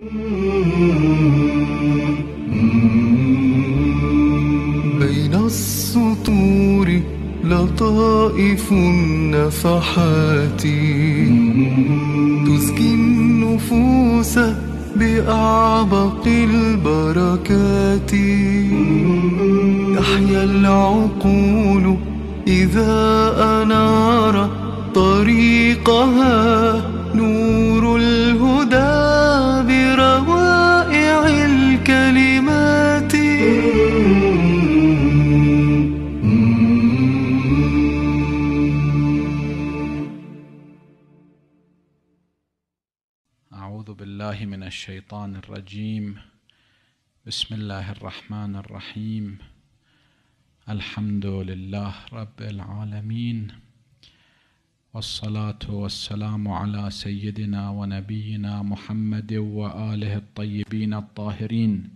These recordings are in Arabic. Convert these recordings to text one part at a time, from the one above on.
بين السطور لطائف النفحات. تزكي النفوس بأعبق البركات. تحيا العقول إذا أنار طريقها. بالله من الشيطان الرجيم. بسم الله الرحمن الرحيم. الحمد لله رب العالمين. والصلاة والسلام على سيدنا ونبينا محمد وآله الطيبين الطاهرين.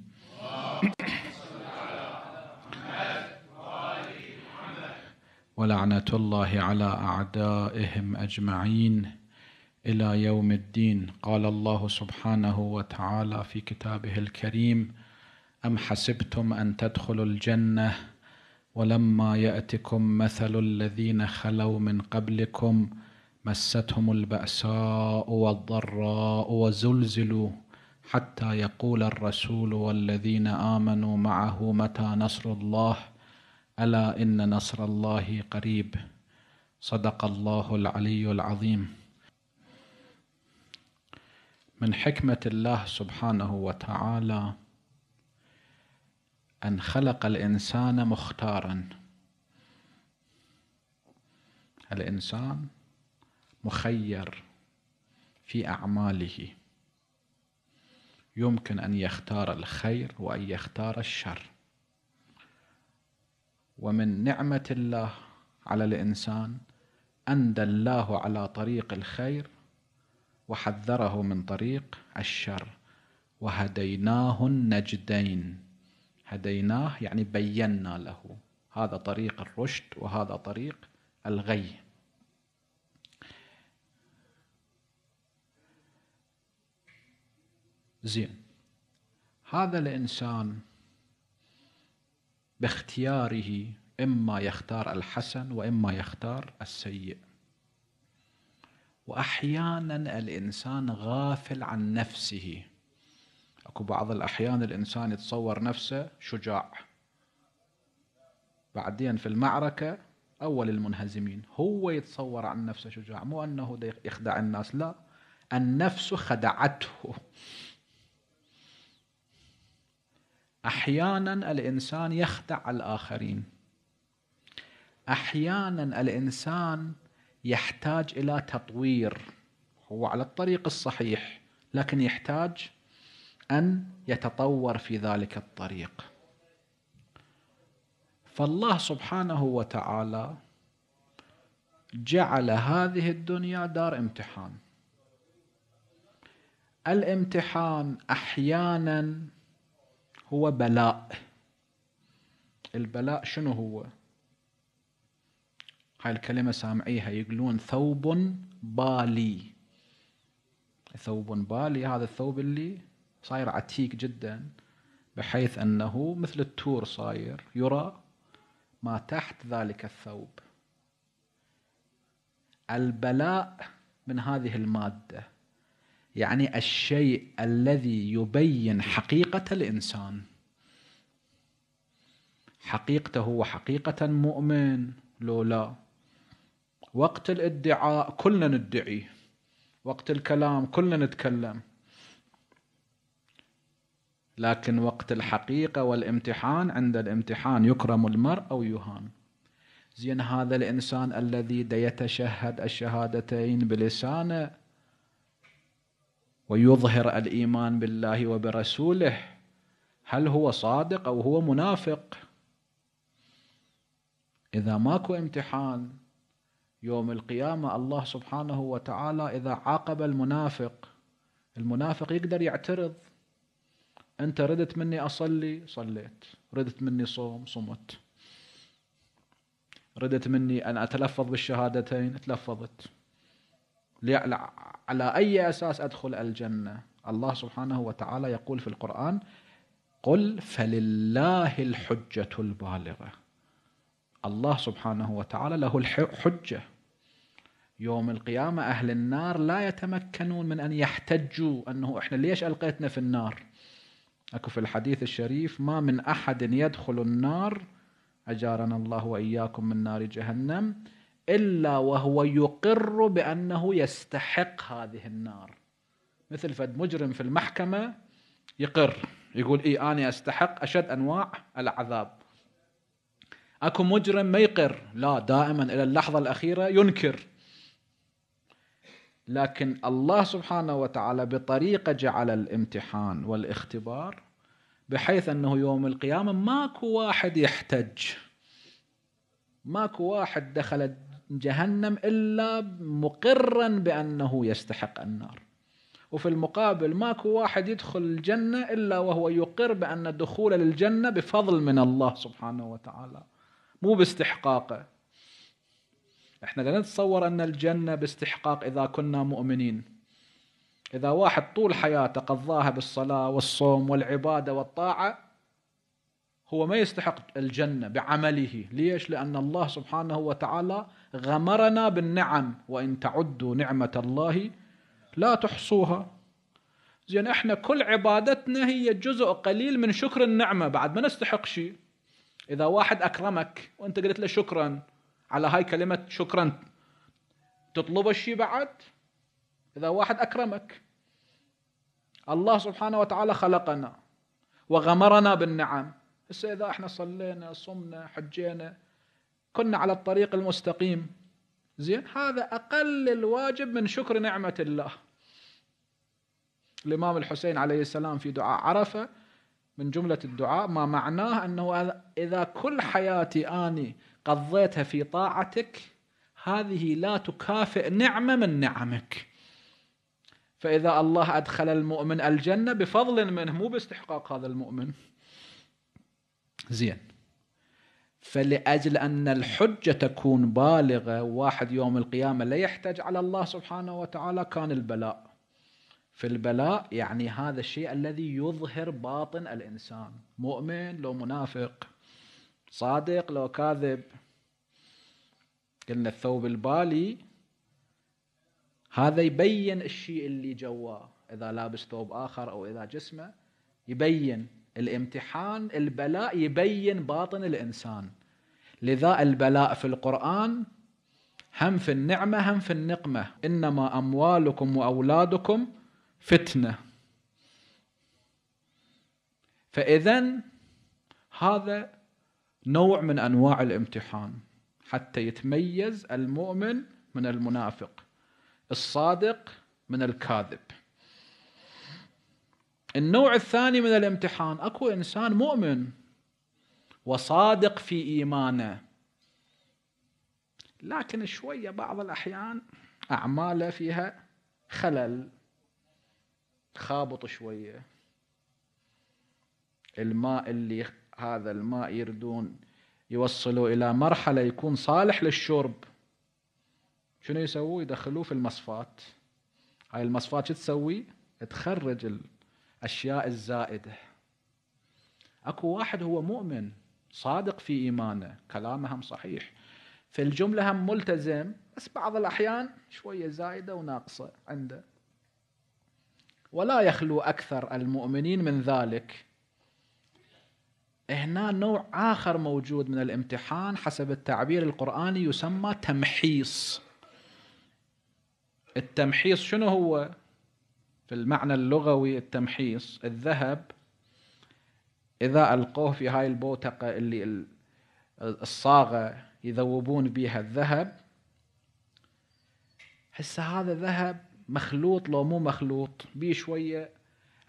ولعنة الله على أعدائهم أجمعين. إلى يوم الدين. قال الله سبحانه وتعالى في كتابه الكريم أم حسبتم أن تدخلوا الجنة ولما يأتكم مثل الذين خلوا من قبلكم مستهم البأساء والضراء وزلزلوا حتى يقول الرسول والذين آمنوا معه متى نصر الله ألا إن نصر الله قريب؟ صدق الله العلي العظيم. من حكمة الله سبحانه وتعالى أن خلق الإنسان مختارا. الإنسان مخير في أعماله. يمكن أن يختار الخير وأن يختار الشر. ومن نعمة الله على الإنسان أن دلاه على طريق الخير وحذره من طريق الشر. وهديناه النجدين. هديناه يعني بينا له. هذا طريق الرشد وهذا طريق الغي. زين. هذا الإنسان باختياره إما يختار الحسن وإما يختار السيء. واحيانا الإنسان غافل عن نفسه. أكو بعض الأحيان الإنسان يتصور نفسه شجاع. بعدين في المعركة أول المنهزمين هو يتصور عن نفسه شجاع. مو أنه يخدع الناس لا النفس خدعته. أحيانا الإنسان يخدع الآخرين. أحيانا الإنسان يحتاج إلى تطوير. هو على الطريق الصحيح لكن يحتاج أن يتطور في ذلك الطريق. فالله سبحانه وتعالى جعل هذه الدنيا دار امتحان. الامتحان أحيانا هو بلاء. البلاء شنو هو؟ هاي الكلمة سامعيها يقولون ثوب بالي. ثوب بالي هذا الثوب اللي صاير عتيق جدا بحيث أنه مثل التور صاير يرى ما تحت ذلك الثوب. البلاء من هذه المادة يعني الشيء الذي يبين حقيقة الإنسان. حقيقته هو حقيقة مؤمن لو لا؟ وقت الادعاء كلنا ندعي. وقت الكلام كلنا نتكلم. لكن وقت الحقيقة والامتحان عند الامتحان يكرم المرء أو يهان. زين هذا الإنسان الذي يتشهد الشهادتين بلسانه ويظهر الإيمان بالله وبرسوله هل هو صادق أو هو منافق؟ إذا ماكو امتحان يوم القيامة الله سبحانه وتعالى إذا عاقب المنافق المنافق يقدر يعترض. أنت ردت مني أصلي؟ صليت. ردت مني صوم؟ صمت. ردت مني أن أتلفظ بالشهادتين؟ تلفظت. على أي أساس أدخل الجنة؟ الله سبحانه وتعالى يقول في القرآن قل فلله الحجة البالغة. الله سبحانه وتعالى له الحجة يوم القيامة أهل النار لا يتمكنون من أن يحتجوا أنه إحنا ليش ألقيتنا في النار؟ أكو في الحديث الشريف ما من أحد يدخل النار أجارنا الله وإياكم من نار جهنم إلا وهو يقر بأنه يستحق هذه النار. مثل فد مجرم في المحكمة يقر يقول إي أنا أستحق أشد أنواع العذاب. أكو مجرم ما يقر لا دائما إلى اللحظة الأخيرة ينكر. لكن الله سبحانه وتعالى بطريقة جعل الامتحان والاختبار بحيث أنه يوم القيامة ماكو واحد يحتج. ماكو واحد دخل جهنم إلا مقرا بأنه يستحق النار. وفي المقابل ماكو واحد يدخل الجنة إلا وهو يقر بأن دخول للجنة بفضل من الله سبحانه وتعالى مو باستحقاقه. إحنا لا نتصور أن الجنة باستحقاق إذا كنا مؤمنين. إذا واحد طول حياته قضاها بالصلاة والصوم والعبادة والطاعة هو ما يستحق الجنة بعمله. ليش؟ لأن الله سبحانه وتعالى غمرنا بالنعم وإن تعدوا نعمة الله لا تحصوها. زين إحنا كل عبادتنا هي جزء قليل من شكر النعمة بعد ما نستحق شيء. إذا واحد أكرمك وأنت قلت له شكرا على هاي كلمة شكرا. تطلب الشيء بعد؟ إذا واحد أكرمك. الله سبحانه وتعالى خلقنا وغمرنا بالنعم. هسه إذا إحنا صلينا صمنا حجينا كنا على الطريق المستقيم. زين هذا أقل الواجب من شكر نعمة الله. الإمام الحسين عليه السلام في دعاء عرفة من جملة الدعاء ما معناه أنه إذا كل حياتي أني قضيتها في طاعتك هذه لا تكافئ نعمة من نعمك. فإذا الله أدخل المؤمن الجنة بفضل منه مو باستحقاق هذا المؤمن. زين. فلأجل أن الحجة تكون بالغة واحد يوم القيامة لا يحتاج على الله سبحانه وتعالى كان البلاء. في البلاء يعني هذا الشيء الذي يظهر باطن الإنسان. مؤمن لو منافق. صادق لو كاذب. قلنا الثوب البالي هذا يبين الشيء اللي جواه. إذا لابس ثوب آخر أو إذا جسمه يبين الامتحان البلاء يبين باطن الإنسان. لذا البلاء في القرآن هم في النعمة هم في النقمة. إنما أموالكم وأولادكم فتنة. فإذا هذا نوع من أنواع الامتحان حتى يتميز المؤمن من المنافق الصادق من الكاذب. النوع الثاني من الامتحان أكو إنسان مؤمن وصادق في إيمانه لكن شوية بعض الأحيان أعماله فيها خلل خابط شوية. الماء اللي هذا الماء يردون يوصلوا إلى مرحلة يكون صالح للشرب. شنو يسووا؟ يدخلوه في المصفات. هاي المصفات شو تسوي؟ تخرج الأشياء الزائدة. أكو واحد هو مؤمن صادق في إيمانه كلامه هم صحيح. في الجملة هم ملتزم بس بعض الأحيان شوية زايدة وناقصة عنده. ولا يخلو أكثر المؤمنين من ذلك. هنا نوع آخر موجود من الامتحان حسب التعبير القرآني يسمى تمحيص. التمحيص شنو هو؟ في المعنى اللغوي التمحيص الذهب. إذا ألقوه في هاي البوتقة اللي الصاغة يذوبون بها الذهب هسه هذا ذهب مخلوط لو مو مخلوط بيه شوية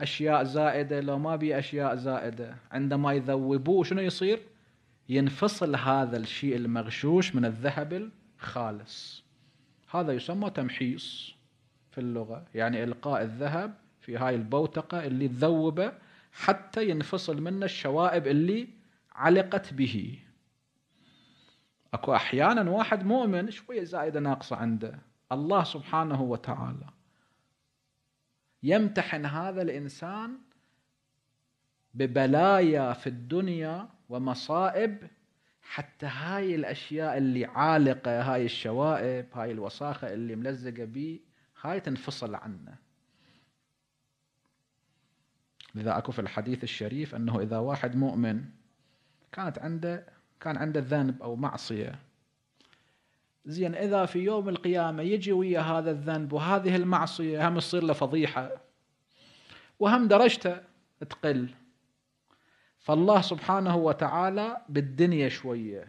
أشياء زائدة لو ما بيه أشياء زائدة عندما يذوبوه شنو يصير؟ ينفصل هذا الشيء المغشوش من الذهب الخالص. هذا يسمى تمحيص في اللغة. يعني إلقاء الذهب في هاي البوتقة اللي تذوبه حتى ينفصل منه الشوائب اللي علقت به. أكو أحيانا واحد مؤمن شوية زائدة ناقصة عنده. الله سبحانه وتعالى. يمتحن هذا الإنسان ببلايا في الدنيا ومصائب حتى هاي الأشياء اللي عالقة هاي الشوائب هاي الوساخة اللي ملزقة بيه هاي تنفصل عنه. لذا أكو في الحديث الشريف أنه إذا واحد مؤمن كانت عنده كان عنده ذنب أو معصية زين إذا في يوم القيامة يجي ويا هذا الذنب وهذه المعصية هم تصير له فضيحة. وهم درجته تقل. فالله سبحانه وتعالى بالدنيا شوية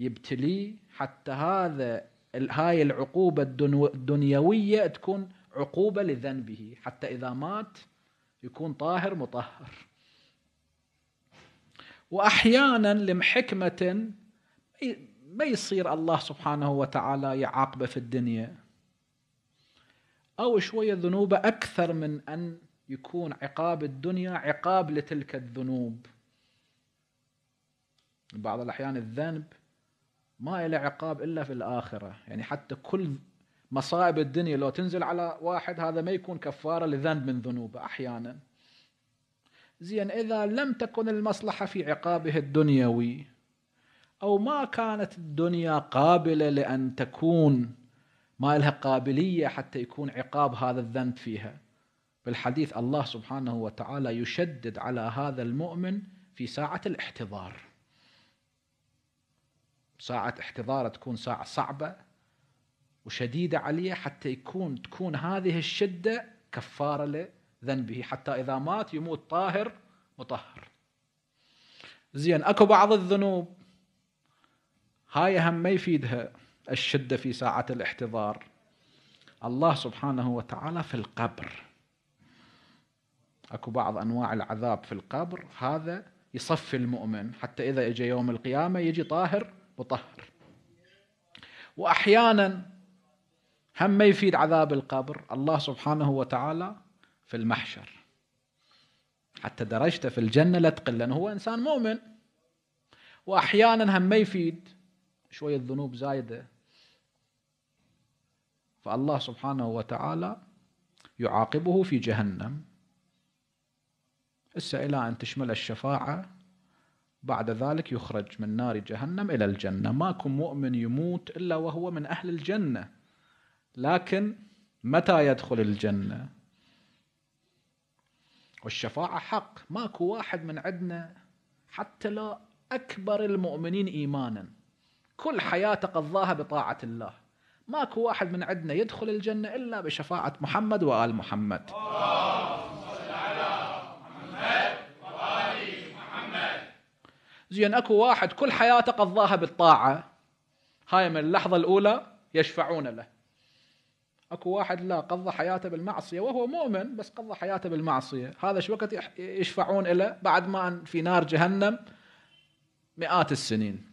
يبتليه حتى هذا هاي العقوبة الدنيوية تكون عقوبة لذنبه حتى إذا مات يكون طاهر مطهر. وأحيانا لحكمه ما يصير الله سبحانه وتعالى يعاقبه في الدنيا؟ أو شوية ذنوبه أكثر من أن يكون عقاب الدنيا عقاب لتلك الذنوب. بعض الأحيان الذنب ما له عقاب إلا في الآخرة. يعني حتى كل مصائب الدنيا لو تنزل على واحد هذا ما يكون كفارة لذنب من ذنوبه أحيانا. زين إذا لم تكن المصلحة في عقابه الدنيوي أو ما كانت الدنيا قابلة لأن تكون ما لها قابلية حتى يكون عقاب هذا الذنب فيها. بالحديث الله سبحانه وتعالى يشدد على هذا المؤمن في ساعة الاحتضار. ساعة احتضار تكون ساعة صعبة وشديدة عليه حتى يكون تكون هذه الشدة كفارة لذنبه حتى إذا مات يموت طاهر مطهر. زين أكو بعض الذنوب. هاي هم ما يفيدها الشدة في ساعة الاحتضار. الله سبحانه وتعالى في القبر. أكو بعض أنواع العذاب في القبر. هذا يصفي المؤمن. حتى إذا اجى يوم القيامة يجي طاهر مطهر. وأحيانا هم ما يفيد عذاب القبر. الله سبحانه وتعالى في المحشر. حتى درجته في الجنة لا تقل لأنه هو إنسان مؤمن. وأحيانا هم ما يفيد شوية ذنوب زايدة. فالله سبحانه وتعالى يعاقبه في جهنم. هسه إلى أن تشمل الشفاعة بعد ذلك يخرج من نار جهنم إلى الجنة. ماكو مؤمن يموت إلا وهو من أهل الجنة. لكن متى يدخل الجنة؟ والشفاعة حق. ماكو واحد من عندنا حتى لا أكبر المؤمنين إيمانا. كل حياته قضاها بطاعة الله. ماكو واحد من عندنا يدخل الجنة إلا بشفاعة محمد وآل محمد. زين أكو واحد كل حياته قضاها بالطاعة. هاي من اللحظة الأولى يشفعون له. أكو واحد لا قضى حياته بالمعصية وهو مؤمن بس قضى حياته بالمعصية. هذا شو وقت يشفعون له بعد ما في نار جهنم مئات السنين.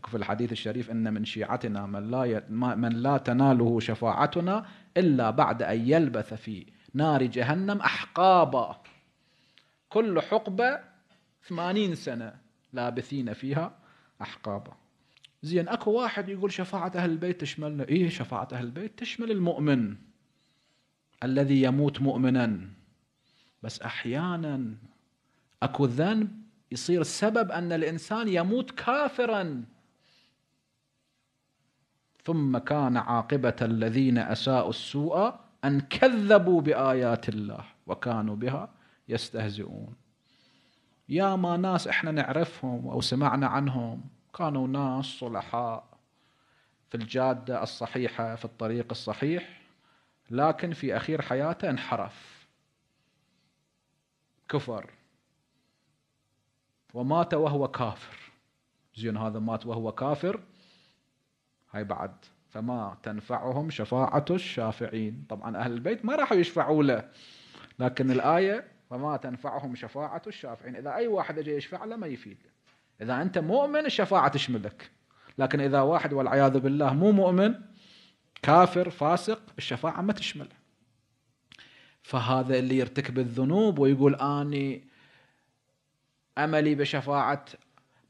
في الحديث الشريف إن من شيعتنا من لا. من لا تناله شفاعتنا إلا بعد أن يلبث في نار جهنم أحقابا. كل حقبة ثمانين سنة لابثين فيها أحقابا. زين أكو واحد يقول شفاعة أهل البيت تشملنا إيه شفاعة أهل البيت تشمل المؤمن الذي يموت مؤمنا. بس أحيانا أكو ذنب يصير سبب أن الإنسان يموت كافرا. ثم كان عاقبة الذين أساءوا السوء أن كذبوا بآيات الله وكانوا بها يستهزئون. يا ما ناس إحنا نعرفهم أو سمعنا عنهم كانوا ناس صلحاء في الجادة الصحيحة في الطريق الصحيح لكن في أخير حياته انحرف. كفر. ومات وهو كافر. زين هذا مات وهو كافر. هاي بعد. فما تنفعهم شفاعة الشافعين. طبعا أهل البيت ما راحوا يشفعوا له. لكن الآية فما تنفعهم شفاعة الشافعين. إذا أي واحد أجي يشفع له ما يفيد. إذا أنت مؤمن الشفاعة تشملك لكن إذا واحد والعياذ بالله مو مؤمن كافر فاسق الشفاعة ما تشمله فهذا اللي يرتكب الذنوب ويقول أني أملي بشفاعة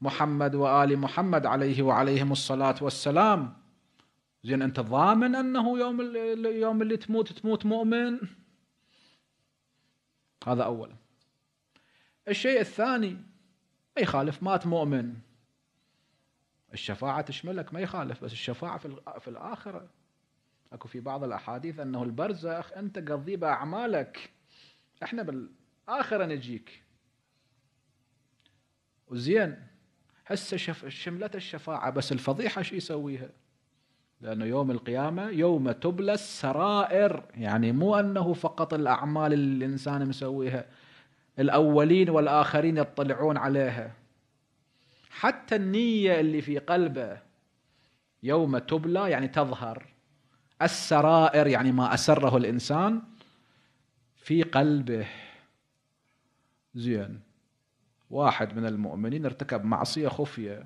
محمد وآل محمد عليه وعليهم الصلاة والسلام. زين أنت ضامن أنه يوم اليوم اللي تموت تموت مؤمن؟ هذا اولا الشيء الثاني ما يخالف مات مؤمن. الشفاعة تشملك ما يخالف بس الشفاعة في في الآخرة. أكو في بعض الأحاديث أنه البرزخ أنت قضي بأعمالك. إحنا بالآخرة نجيك. وزين هسه شف... شملت الشفاعة بس الفضيحة شو يسويها؟ لأنه يوم القيامة يوم تبلى السرائر يعني مو أنه فقط الأعمال اللي الإنسان مسويها الأولين والآخرين يطلعون عليها. حتى النية اللي في قلبه يوم تبلى يعني تظهر. السرائر يعني ما أسره الإنسان في قلبه. زين. واحد من المؤمنين ارتكب معصية خفية.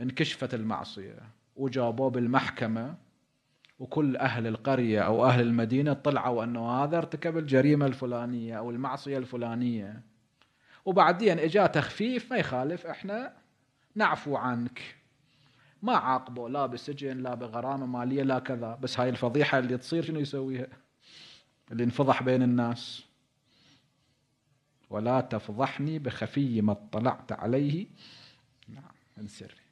انكشفت المعصية وجابوه بالمحكمة وكل أهل القرية أو أهل المدينة طلعوا أنه هذا ارتكب الجريمة الفلانية أو المعصية الفلانية. وبعدين إجا تخفيف ما يخالف إحنا نعفو عنك. ما عاقبه لا بالسجن لا بغرامة مالية لا كذا. بس هاي الفضيحة اللي تصير شنو يسويها؟ اللي انفضح بين الناس. ولا تفضحني بخفي ما اطلعت عليه. نعم من سري.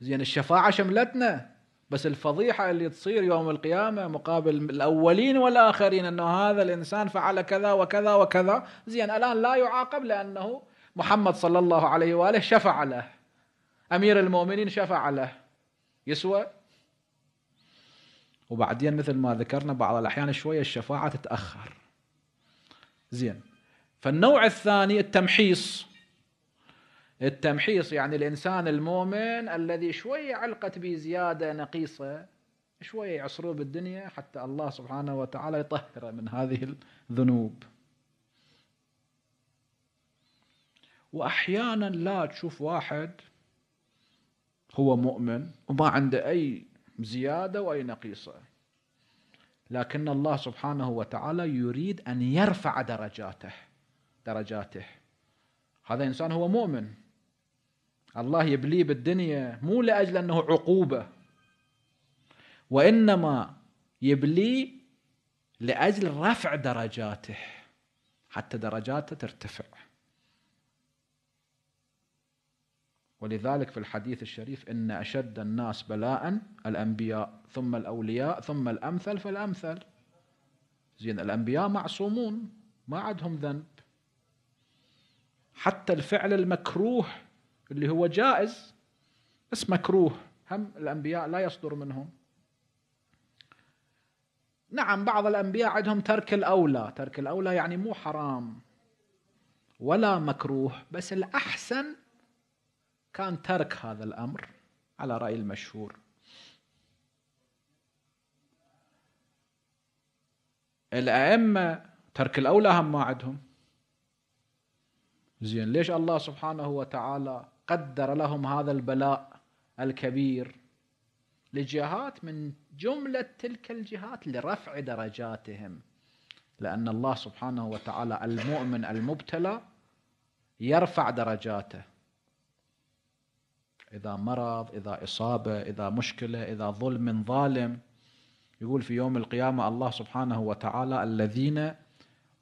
زين الشفاعة شملتنا بس الفضيحة اللي تصير يوم القيامة مقابل الأولين والآخرين أنه هذا الإنسان فعل كذا وكذا وكذا. زين الآن لا يعاقب لأنه محمد صلى الله عليه وآله شفع له. أمير المؤمنين شفع له. يسوى. وبعدين مثل ما ذكرنا بعض الأحيان شوية الشفاعة تتأخر. زين فالنوع الثاني التمحيص. التمحيص يعني الإنسان المؤمن الذي شوية علقت به زيادة نقيصة شوية يعصروه بالدنيا حتى الله سبحانه وتعالى يطهره من هذه الذنوب. وأحيانا لا تشوف واحد هو مؤمن وما عنده أي زيادة وأي نقيصة. لكن الله سبحانه وتعالى يريد أن يرفع درجاته. درجاته. هذا إنسان هو مؤمن. الله يبليه بالدنيا مو لأجل أنه عقوبة. وإنما يبليه لأجل رفع درجاته. حتى درجاته ترتفع. ولذلك في الحديث الشريف إن أشد الناس بلاء الأنبياء ثم الأولياء ثم الأمثل فالأمثل. زين الأنبياء معصومون. ما عندهم ذنب. حتى الفعل المكروه اللي هو جائز بس مكروه. هم الأنبياء لا يصدر منهم. نعم بعض الأنبياء عندهم ترك الأولى. ترك الأولى يعني مو حرام ولا مكروه بس الأحسن كان ترك هذا الأمر على رأي المشهور. الأئمة ترك الأولى هم ما عندهم. زين. ليش الله سبحانه وتعالى قدر لهم هذا البلاء الكبير؟ لجهات من جملة تلك الجهات لرفع درجاتهم. لأن الله سبحانه وتعالى المؤمن المبتلى يرفع درجاته. إذا مرض إذا إصابة إذا مشكلة إذا ظلم ظالم. يقول في يوم القيامة الله سبحانه وتعالى الذين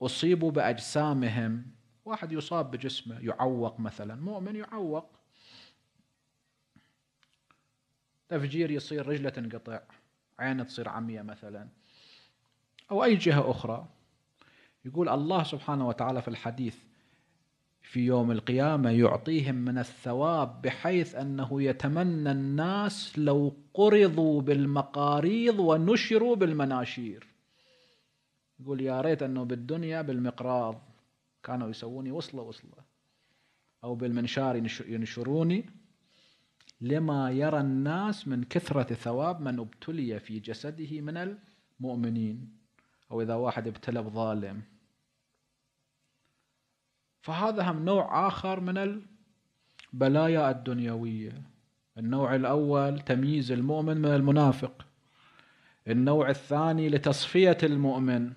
أصيبوا بأجسامهم واحد يصاب بجسمه يعوق مثلا مؤمن يعوق. تفجير يصير رجله تنقطع عينه تصير عمية مثلا. أو أي جهة أخرى. يقول الله سبحانه وتعالى في الحديث في يوم القيامة يعطيهم من الثواب بحيث أنه يتمنى الناس لو قرضوا بالمقاريض ونشروا بالمناشير. يقول يا ريت أنه بالدنيا بالمقراض. كانوا يسووني وصلة وصلة. أو بالمنشار ينشروني لما يرى الناس من كثرة ثواب من ابتلي في جسده من المؤمنين. أو إذا واحد ابتلى بظالم. فهذا هم نوع آخر من البلايا الدنيوية. النوع الأول تمييز المؤمن من المنافق. النوع الثاني لتصفية المؤمن.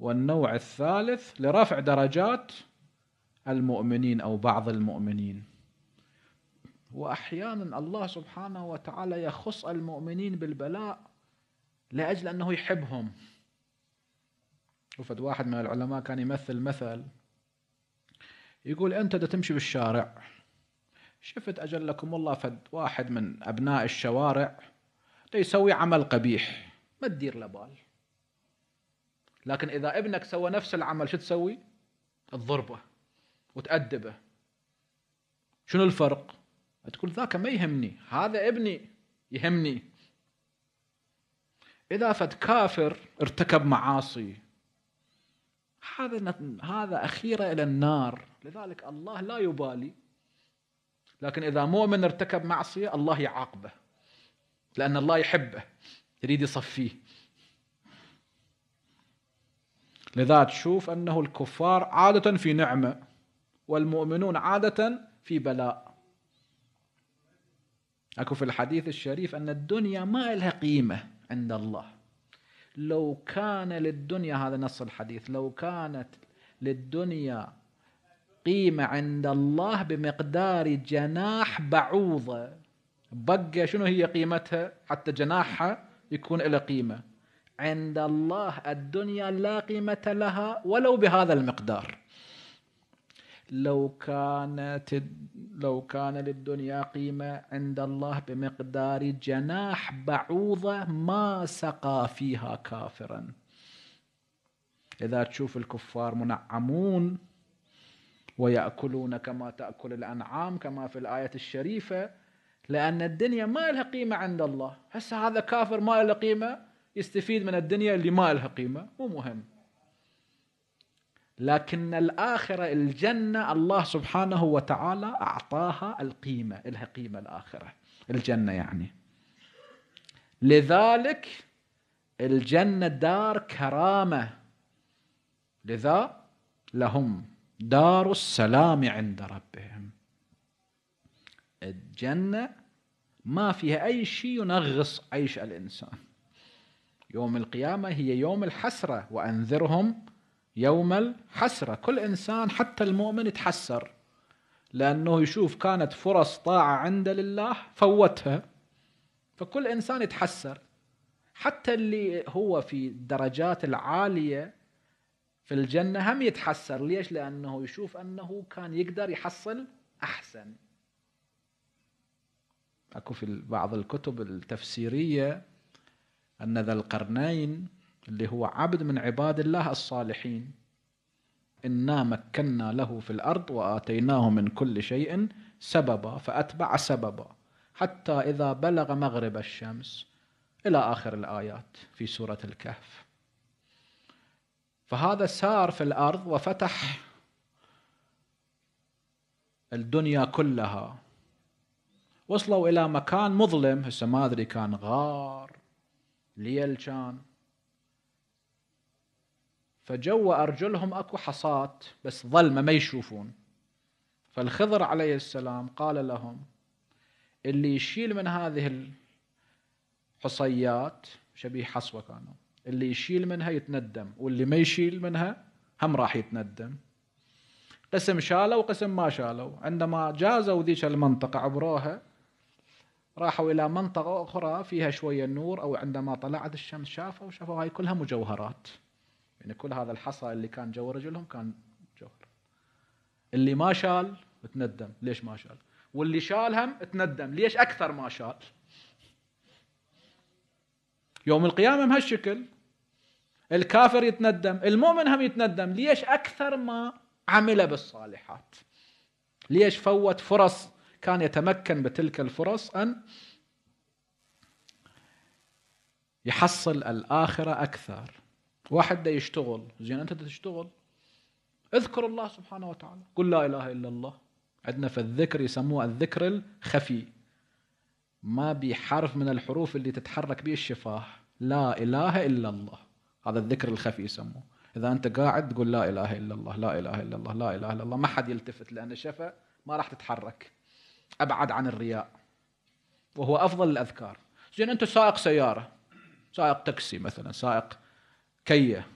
والنوع الثالث لرفع درجات المؤمنين أو بعض المؤمنين. وأحيانا الله سبحانه وتعالى يخص المؤمنين بالبلاء لأجل أنه يحبهم. وفد واحد من العلماء كان يمثل مثل يقول أنت دا تمشي بالشارع شفت أجلكم الله فد واحد من أبناء الشوارع دا يسوي عمل قبيح ما تدير له بال. لكن إذا ابنك سوى نفس العمل شو تسوي؟ تضربه وتأدبه. شنو الفرق؟ تقول ذاك ما يهمني هذا ابني يهمني. إذا فد كافر ارتكب معاصي. هذا هذا أخيرا إلى النار. لذلك الله لا يبالي. لكن إذا مؤمن ارتكب معصية الله يعاقبه لأن الله يحبه يريد يصفيه. لذا تشوف أنه الكفار عادة في نعمة والمؤمنون عادة في بلاء. أكو في الحديث الشريف أن الدنيا ما لها قيمة عند الله. لو كان للدنيا هذا نص الحديث لو كانت للدنيا قيمة عند الله بمقدار جناح بعوضة بقى شنو هي قيمتها؟ حتى جناحها يكون له قيمة. عند الله الدنيا لا قيمة لها ولو بهذا المقدار. لو كانت لو كان للدنيا قيمة عند الله بمقدار جناح بعوضة ما سقى فيها كافرا. إذا تشوف الكفار منعمون ويأكلون كما تأكل الأنعام كما في الآية الشريفة لأن الدنيا ما لها قيمة عند الله. هسه هذا كافر ما له قيمة؟ يستفيد من الدنيا اللي ما لها قيمة مو مهم. لكن الآخرة الجنة الله سبحانه وتعالى أعطاها القيمة لها قيمة الآخرة الجنة يعني. لذلك الجنة دار كرامة. لذا؟ لهم دار السلام عند ربهم. الجنة ما فيها أي شيء ينغص عيش الإنسان. يوم القيامة هي يوم الحسرة وأنذرهم يوم الحسرة. كل إنسان حتى المؤمن يتحسر لأنه يشوف كانت فرص طاعة عنده لله فوتها. فكل إنسان يتحسر. حتى اللي هو في الدرجات العالية في الجنة هم يتحسر. ليش؟ لأنه يشوف أنه كان يقدر يحصل أحسن. أكو في بعض الكتب التفسيرية أن ذا القرنين اللي هو عبد من عباد الله الصالحين إنا مكنا له في الأرض وآتيناه من كل شيء سببا فأتبع سببا حتى إذا بلغ مغرب الشمس إلى آخر الآيات في سورة الكهف. فهذا سار في الأرض وفتح الدنيا كلها. وصلوا إلى مكان مظلم هسه ما أدري كان غار ليل كان فجو أرجلهم أكو حصات بس ظلمة ما يشوفون. فالخضر عليه السلام قال لهم اللي يشيل من هذه الحصيات شبيه حصوة كانوا اللي يشيل منها يتندم واللي ما يشيل منها هم راح يتندم. قسم شالوا وقسم ما شالوا. عندما جازوا ذيك المنطقة عبروها راحوا إلى منطقة أخرى فيها شوية نور أو عندما طلعت الشمس شافوا شافوا هاي كلها مجوهرات. يعني كل هذا الحصى اللي كان جو رجلهم كان جوهر. اللي ما شال تندم. ليش ما شال؟ واللي شال هم تندم. ليش أكثر ما شال؟ يوم القيامة بهالشكل الكافر يتندم المؤمن هم يتندم. ليش أكثر ما عمل بالصالحات؟ ليش فوت فرص كان يتمكن بتلك الفرص أن يحصل الآخرة أكثر. واحد ده يشتغل. زين أنت تشتغل. اذكر الله سبحانه وتعالى. قل لا إله إلا الله. عندنا في الذكر يسموه الذكر الخفي. ما بحرف من الحروف اللي تتحرك به الشفاه. لا إله إلا الله. هذا الذكر الخفي يسموه. إذا أنت قاعد تقول لا إله إلا الله لا إله إلا الله لا إله إلا الله ما حد يلتفت لأن الشفة ما راح تتحرك. أبعد عن الرياء وهو أفضل الأذكار. زين أنت سائق سيارة سائق تاكسي مثلا سائق كية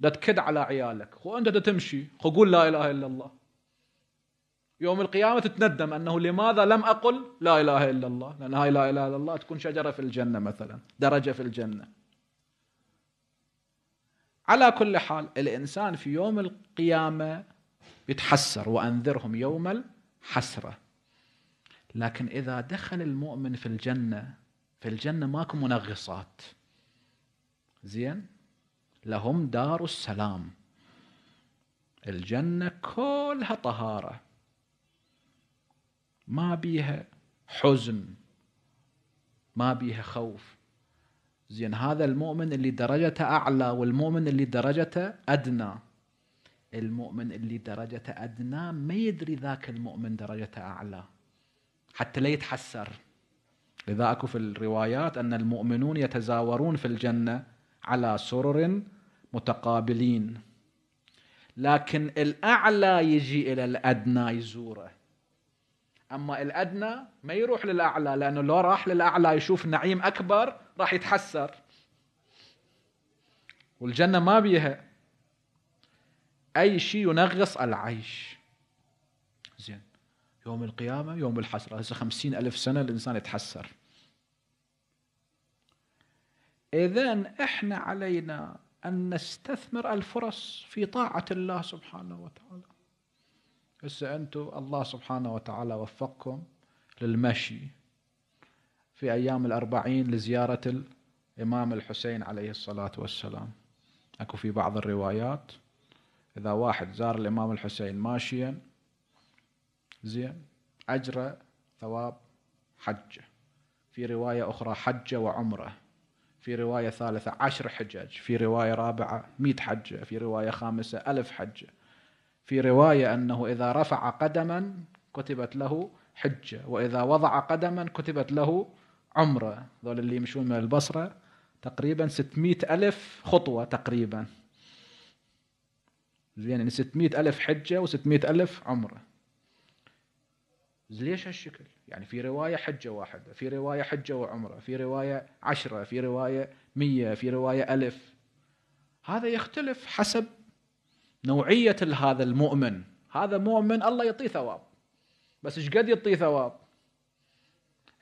دا تكد على عيالك خو أنت دا تمشي قول لا إله إلا الله. يوم القيامة تتندم أنه لماذا لم أقل لا إله إلا الله؟ لأن هاي لا إله إلا الله تكون شجرة في الجنة مثلا درجة في الجنة. على كل حال الإنسان في يوم القيامة يتحسر وأنذرهم يوم الحسرة. لكن إذا دخل المؤمن في الجنة في الجنة ماكو منغصات. زين؟ لهم دار السلام. الجنة كلها طهارة. ما بيها حزن ما بيها خوف. زين هذا المؤمن اللي درجته أعلى والمؤمن اللي درجته أدنى. المؤمن اللي درجته أدنى ما يدري ذاك المؤمن درجته أعلى. حتى لا يتحسر. لذا أكو في الروايات أن المؤمنون يتزاورون في الجنة على سرر متقابلين. لكن الأعلى يجي إلى الأدنى يزوره. أما الأدنى ما يروح للأعلى لأنه لو راح للأعلى يشوف نعيم أكبر راح يتحسر. والجنة ما بيها. أي شيء ينغص العيش. يوم القيامة يوم الحسرة. هسه خمسين ألف سنة الإنسان يتحسر. إذن إحنا علينا أن نستثمر الفرص في طاعة الله سبحانه وتعالى. هسه أنتم الله سبحانه وتعالى وفقكم للمشي في أيام الأربعين لزيارة الإمام الحسين عليه الصلاة والسلام. أكو في بعض الروايات إذا واحد زار الإمام الحسين ماشيا زين أجرى ثواب حجة في رواية أخرى حجة وعمرة. في رواية ثالثة عشر حجج. في رواية رابعة مئة حجة في رواية خامسة ألف حجة في رواية أنه إذا رفع قدما كتبت له حجة وإذا وضع قدما كتبت له عمرة. ذول اللي يمشون من البصرة تقريبا ستمائة ألف خطوة تقريبا. زين يعني ستمائة ألف حجة وستمائة ألف عمرة. ليش هالشكل؟ يعني في رواية حجة واحدة في رواية حجة وعمرة في رواية عشرة في رواية مية في رواية ألف. هذا يختلف حسب نوعية هذا المؤمن. هذا مؤمن الله يعطيه ثواب. بس إيش قد يعطيه ثواب؟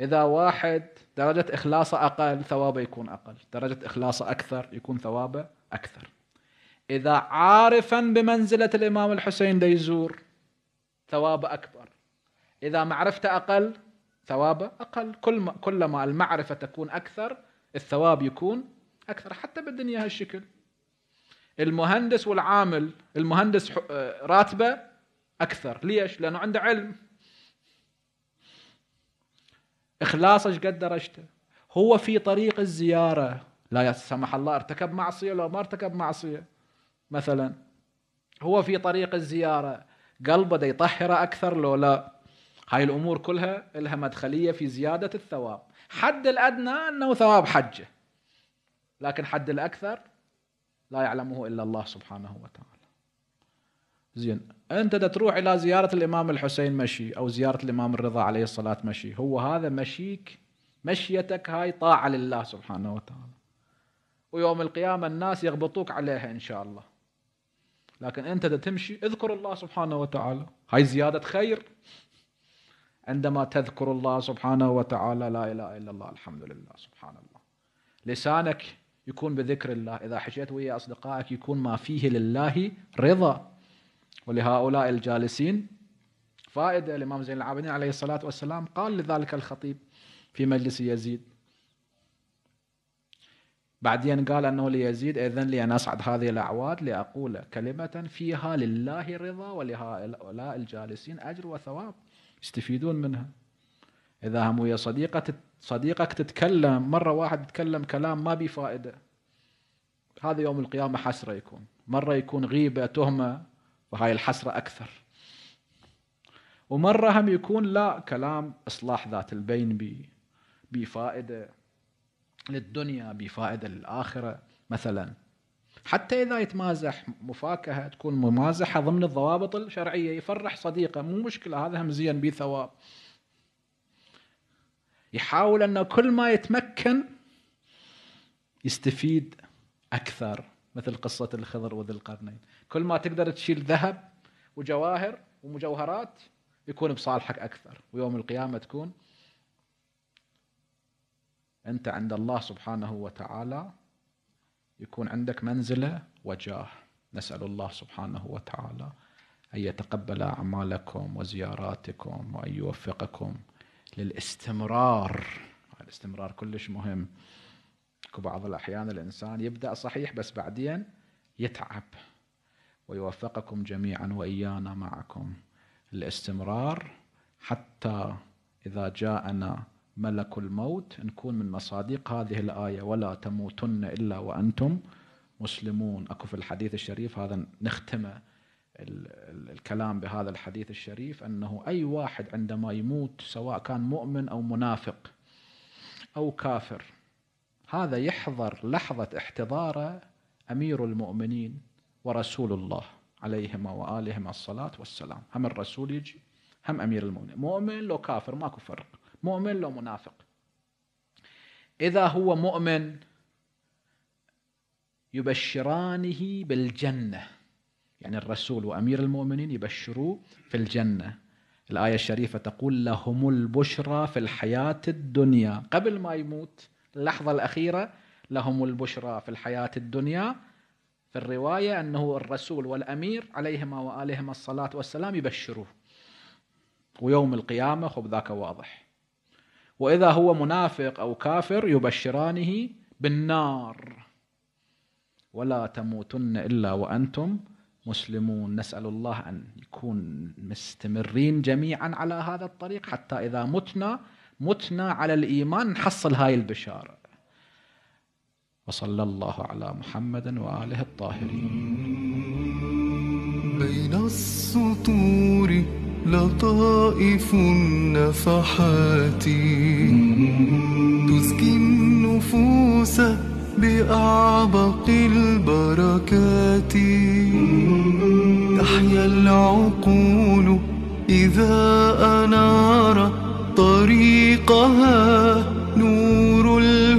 إذا واحد درجة إخلاصه أقل ثوابه يكون أقل. درجة إخلاصه أكثر يكون ثوابه أكثر. إذا عارفا بمنزلة الإمام الحسين دا يزور ثوابه أكبر. إذا معرفته أقل ثوابه أقل. كل ما كلما المعرفة تكون أكثر الثواب يكون أكثر حتى بالدنيا هالشكل. المهندس والعامل المهندس راتبه أكثر. ليش؟ لأنه عنده علم. إخلاصه إيش قد درجته هو في طريق الزيارة. لا سمح الله ارتكب معصية لو ما ارتكب معصية. مثلا هو في طريق الزيارة. قلبه دا يطهره أكثر لو لا. هاي الأمور كلها لها مدخلية في زيادة الثواب. حد الأدنى أنه ثواب حجة لكن حد الأكثر لا يعلمه إلا الله سبحانه وتعالى. زين أنت تروح إلى زيارة الإمام الحسين مشي أو زيارة الإمام الرضا عليه الصلاة مشي هو هذا مشيك مشيتك هاي طاعة لله سبحانه وتعالى. ويوم القيامة الناس يغبطوك عليها إن شاء الله. لكن أنت تمشي اذكر الله سبحانه وتعالى. هاي زيادة خير عندما تذكر الله سبحانه وتعالى لا إله إلا الله الحمد لله سبحان الله. لسانك يكون بذكر الله. إذا حكيت ويا أصدقائك يكون ما فيه لله رضا. ولهؤلاء الجالسين فائدة الإمام زين العابدين عليه الصلاة والسلام قال لذلك الخطيب في مجلس يزيد. بعدين قال أنه ليزيد إذن لي أن اصعد هذه الأعواد لأقول كلمة فيها لله رضا ولهؤلاء الجالسين أجر وثواب. يستفيدون منها. إذا هم ويا صديقة صديقك تتكلم مرة واحد يتكلم كلام ما بي فائدة. هذا يوم القيامة حسرة يكون. مرة يكون غيبة تهمة وهاي الحسرة أكثر. ومرة هم يكون لا كلام إصلاح ذات البين بي بفائدة للدنيا بفائدة للآخرة. مثلا حتى إذا يتمازح مفاكهة تكون ممازحة ضمن الضوابط الشرعية يفرح صديقه. مو مشكلة هذا هم زين بيه ثواب. يحاول أنه كل ما يتمكن يستفيد أكثر مثل قصة الخضر وذي القرنين. كل ما تقدر تشيل ذهب وجواهر ومجوهرات يكون بصالحك أكثر ويوم القيامة تكون أنت عند الله سبحانه وتعالى يكون عندك منزلة وجاه. نسأل الله سبحانه وتعالى أن يتقبل أعمالكم وزياراتكم وأن يوفقكم للاستمرار. الاستمرار كلش مهم. بعض الأحيان الإنسان يبدأ صحيح بس بعدين يتعب. ويوفقكم جميعا وإيانا معكم. الاستمرار حتى إذا جاءنا ملك الموت نكون من مصادق هذه الآية ولا تموتن إلا وأنتم مسلمون. أكو في الحديث الشريف هذا نختمه الكلام بهذا الحديث الشريف أنه أي واحد عندما يموت سواء كان مؤمن أو منافق أو كافر هذا يحضر لحظة احتضار أمير المؤمنين ورسول الله عليهما وآلهما الصلاة والسلام. هم الرسول يجي هم أمير المؤمنين. مؤمن لو كافر ماكو فرق. مؤمن لو منافق. إذا هو مؤمن يبشرانه بالجنة. يعني الرسول وأمير المؤمنين يبشروه في الجنة. الآية الشريفة تقول لهم البشرى في الحياة الدنيا. قبل ما يموت اللحظة الأخيرة لهم البشرى في الحياة الدنيا. في الرواية أنه الرسول والأمير عليهما وآلهما الصلاة والسلام يبشروه. ويوم القيامة خب ذاك واضح. وإذا هو منافق أو كافر يبشرانه بالنار. ولا تموتن إلا وأنتم مسلمون. نسأل الله أن يكون مستمرين جميعا على هذا الطريق حتى إذا متنا متنا على الإيمان نحصل هاي البشارة. وصلى الله على محمد وآله الطاهرين. بين السطور لطائف النفحات. تزكي النفوس بأعبق البركات. تحيا العقول إذا أنار طريقها نور الهدى